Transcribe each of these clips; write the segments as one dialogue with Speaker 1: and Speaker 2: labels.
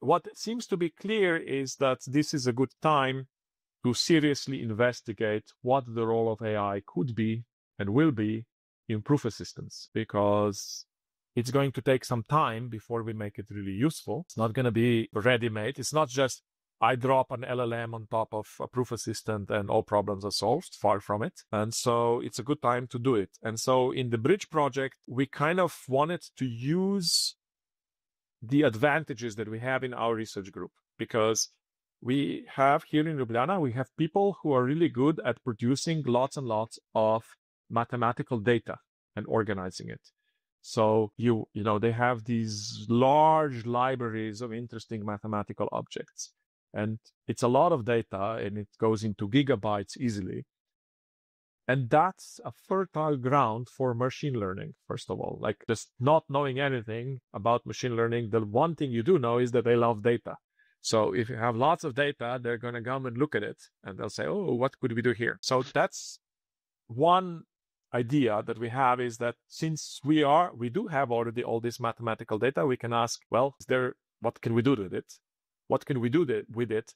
Speaker 1: what seems to be clear is that this is a good time to seriously investigate what the role of AI could be and will be in proof assistance because it's going to take some time before we make it really useful. It's not going to be ready made. It's not just I drop an LLM on top of a proof assistant and all problems are solved. Far from it. And so it's a good time to do it. And so in the bridge project, we kind of wanted to use the advantages that we have in our research group because we have here in Ljubljana, we have people who are really good at producing lots and lots of mathematical data and organizing it. So you you know they have these large libraries of interesting mathematical objects. And it's a lot of data and it goes into gigabytes easily. And that's a fertile ground for machine learning, first of all. Like just not knowing anything about machine learning, the one thing you do know is that they love data. So if you have lots of data, they're going to come and look at it and they'll say, oh, what could we do here? So that's one idea that we have is that since we are, we do have already all this mathematical data, we can ask, well, is there, what can we do with it? What can we do with it?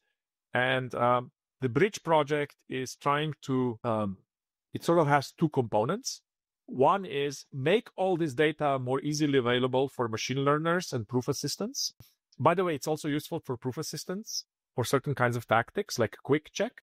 Speaker 1: And um, the bridge project is trying to, um, it sort of has two components. One is make all this data more easily available for machine learners and proof assistants. By the way, it's also useful for proof assistants for certain kinds of tactics like quick check.